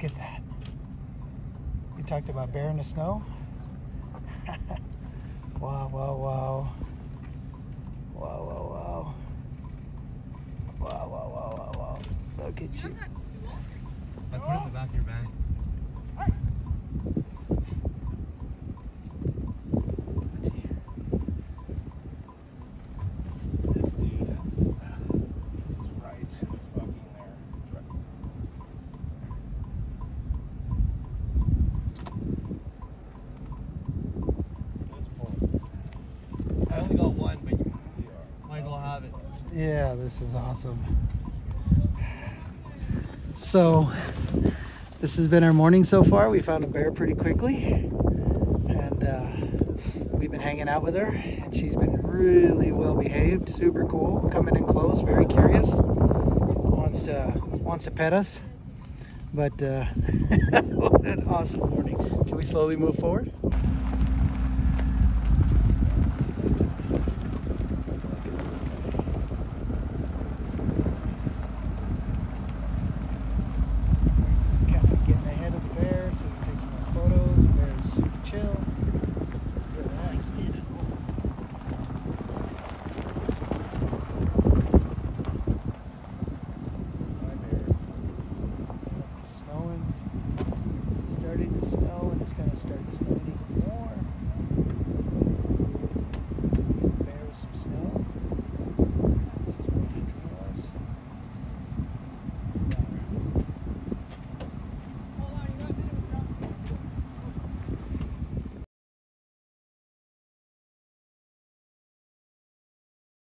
Look at that. We talked about bear in the snow. wow, wow, wow. Wow, wow, wow. Wow, wow, wow, wow, wow. Look at you. I put it in the back of your bag. Yeah, this is awesome. So, this has been our morning so far. We found a bear pretty quickly, and uh, we've been hanging out with her, and she's been really well behaved, super cool, coming in close, very curious, wants to wants to pet us. But uh, what an awesome morning! Can we slowly move forward? snow